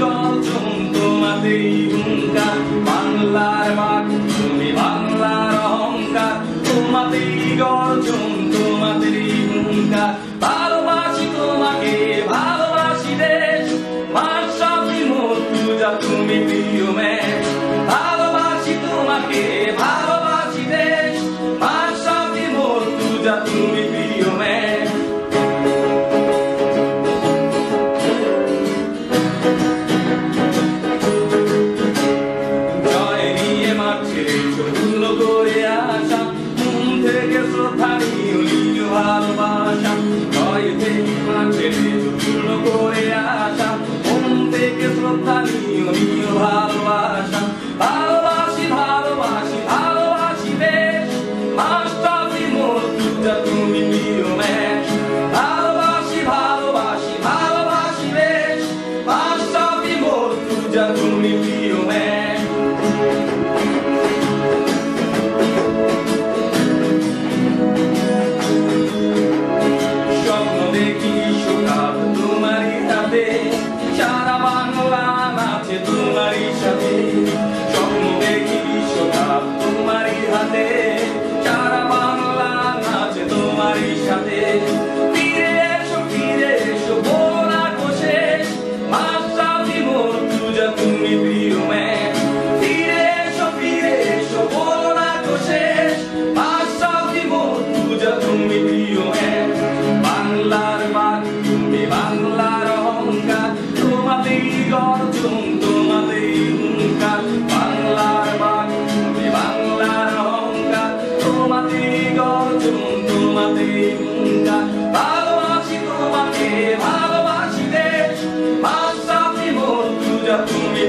গল্পম তোমাতেই হুঙ্কার। বাংলার বাক তুমি বাংলার অহংকার। তোমাতেই গর্জন তোমাদেরই হুঙ্কার। out Olha meu